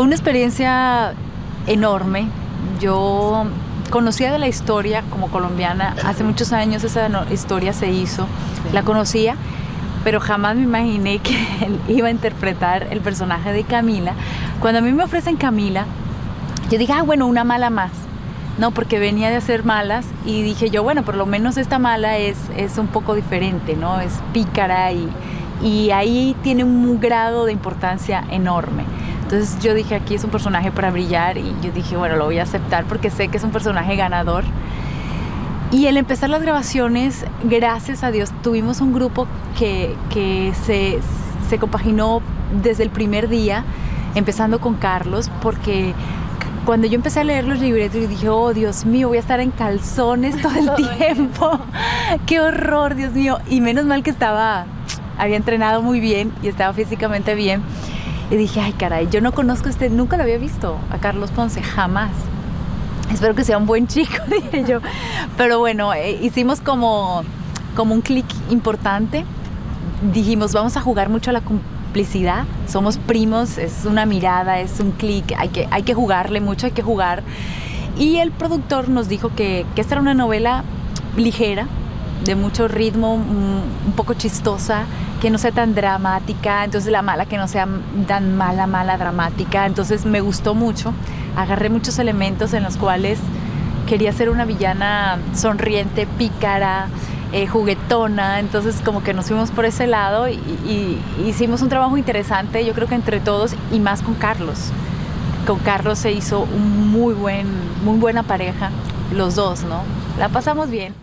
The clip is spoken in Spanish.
Fue una experiencia enorme. Yo conocía de la historia como colombiana, hace muchos años esa historia se hizo, la conocía, pero jamás me imaginé que él iba a interpretar el personaje de Camila. Cuando a mí me ofrecen Camila, yo dije, ah, bueno, una mala más. No, porque venía de hacer malas y dije yo, bueno, por lo menos esta mala es, es un poco diferente, ¿no? Es pícara y, y ahí tiene un grado de importancia enorme. Entonces yo dije, aquí es un personaje para brillar y yo dije, bueno, lo voy a aceptar porque sé que es un personaje ganador. Y al empezar las grabaciones, gracias a Dios, tuvimos un grupo que, que se, se compaginó desde el primer día, empezando con Carlos, porque cuando yo empecé a leer los libretos y dije, oh Dios mío, voy a estar en calzones todo el tiempo. Qué horror, Dios mío. Y menos mal que estaba, había entrenado muy bien y estaba físicamente bien. Y dije, ay caray, yo no conozco a este, nunca lo había visto, a Carlos Ponce, jamás. Espero que sea un buen chico, dije yo. Pero bueno, eh, hicimos como, como un clic importante. Dijimos, vamos a jugar mucho a la complicidad, somos primos, es una mirada, es un clic, hay que, hay que jugarle mucho, hay que jugar. Y el productor nos dijo que, que esta era una novela ligera, de mucho ritmo, un poco chistosa, que no sea tan dramática, entonces la mala que no sea tan mala, mala, dramática. Entonces me gustó mucho, agarré muchos elementos en los cuales quería ser una villana sonriente, pícara, eh, juguetona, entonces como que nos fuimos por ese lado y, hicimos un trabajo interesante, yo creo que entre todos y más con Carlos. Con Carlos se hizo un muy buen, muy buena pareja, los dos, ¿no? La pasamos bien.